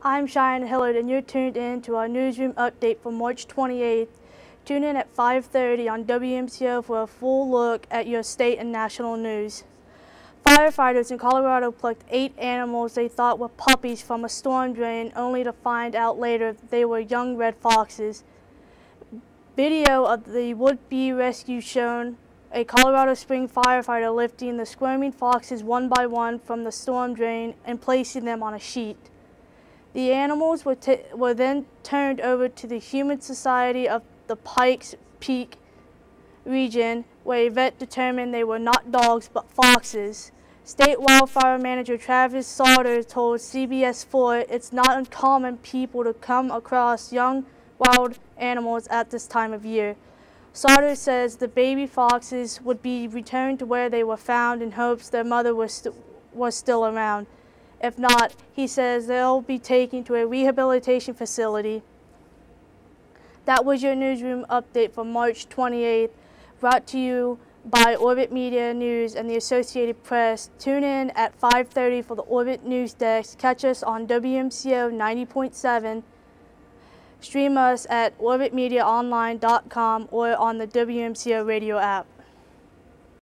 I'm Cheyenne Hillard and you're tuned in to our newsroom update for March 28th. Tune in at 5.30 on WMCO for a full look at your state and national news. Firefighters in Colorado plucked eight animals they thought were puppies from a storm drain only to find out later they were young red foxes. Video of the would-be rescue shown a Colorado Spring firefighter lifting the squirming foxes one by one from the storm drain and placing them on a sheet. The animals were, were then turned over to the Humane Society of the Pikes Peak region where a vet determined they were not dogs but foxes. State Wildfire Manager Travis Sauter told CBS 4 it's not uncommon people to come across young wild animals at this time of year. Sauter says the baby foxes would be returned to where they were found in hopes their mother was, st was still around. If not, he says they'll be taken to a rehabilitation facility. That was your newsroom update for March 28th, brought to you by Orbit Media News and the Associated Press. Tune in at 5.30 for the Orbit News Desk. Catch us on WMCO 90.7. Stream us at orbitmediaonline.com or on the WMCO radio app.